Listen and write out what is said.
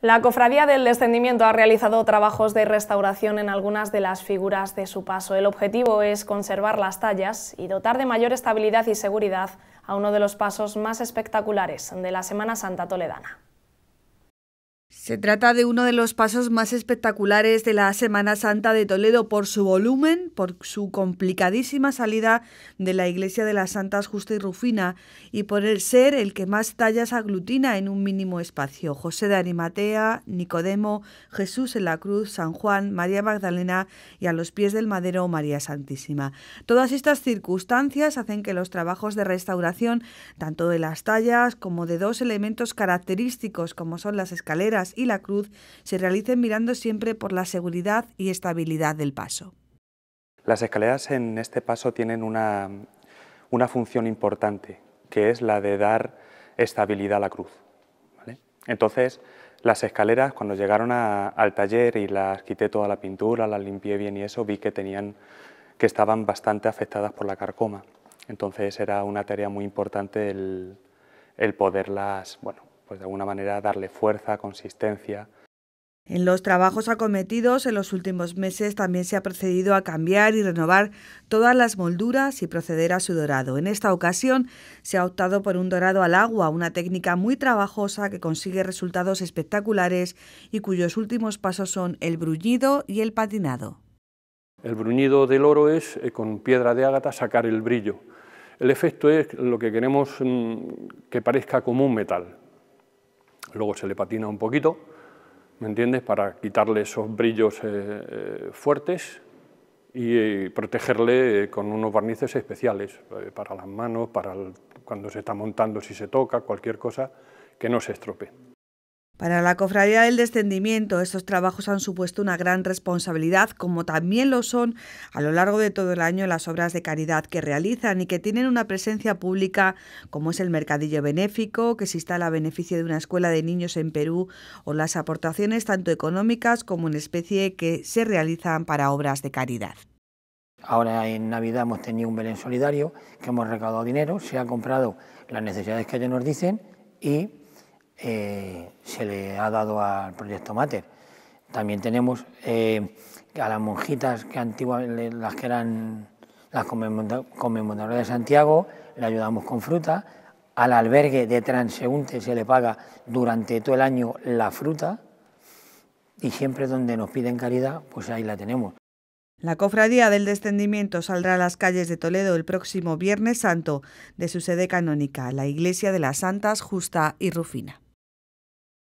La Cofradía del Descendimiento ha realizado trabajos de restauración en algunas de las figuras de su paso. El objetivo es conservar las tallas y dotar de mayor estabilidad y seguridad a uno de los pasos más espectaculares de la Semana Santa Toledana. Se trata de uno de los pasos más espectaculares de la Semana Santa de Toledo por su volumen, por su complicadísima salida de la iglesia de las Santas Justa y Rufina y por el ser el que más tallas aglutina en un mínimo espacio. José de Arimatea, Nicodemo, Jesús en la cruz, San Juan, María Magdalena y a los pies del madero María Santísima. Todas estas circunstancias hacen que los trabajos de restauración, tanto de las tallas como de dos elementos característicos como son las escaleras, y la cruz se realicen mirando siempre por la seguridad y estabilidad del paso. Las escaleras en este paso tienen una, una función importante, que es la de dar estabilidad a la cruz. Entonces, las escaleras, cuando llegaron al taller y las quité toda la pintura, las limpié bien y eso, vi que, tenían, que estaban bastante afectadas por la carcoma. Entonces era una tarea muy importante el, el poderlas, bueno, pues de alguna manera darle fuerza, consistencia. En los trabajos acometidos en los últimos meses también se ha procedido a cambiar y renovar todas las molduras y proceder a su dorado. En esta ocasión se ha optado por un dorado al agua, una técnica muy trabajosa que consigue resultados espectaculares y cuyos últimos pasos son el bruñido y el patinado. El bruñido del oro es eh, con piedra de ágata sacar el brillo. El efecto es lo que queremos mm, que parezca como un metal, luego se le patina un poquito, ¿me entiendes?, para quitarle esos brillos eh, eh, fuertes y eh, protegerle con unos barnices especiales para las manos, para cuando se está montando, si se toca, cualquier cosa, que no se estropee. Para la Cofradía del Descendimiento, estos trabajos han supuesto una gran responsabilidad, como también lo son a lo largo de todo el año las obras de caridad que realizan y que tienen una presencia pública, como es el Mercadillo Benéfico, que se instala a beneficio de una escuela de niños en Perú, o las aportaciones tanto económicas como en especie que se realizan para obras de caridad. Ahora en Navidad hemos tenido un Belén solidario, que hemos recaudado dinero, se ha comprado las necesidades que ellos nos dicen y eh, se le ha dado al proyecto Mater. También tenemos eh, a las monjitas que antiguamente las que eran las conmemoradoras de Santiago, le ayudamos con fruta. Al albergue de transeúnte se le paga durante todo el año la fruta y siempre donde nos piden caridad, pues ahí la tenemos. La Cofradía del Descendimiento saldrá a las calles de Toledo el próximo Viernes Santo de su sede canónica, la Iglesia de las Santas Justa y Rufina.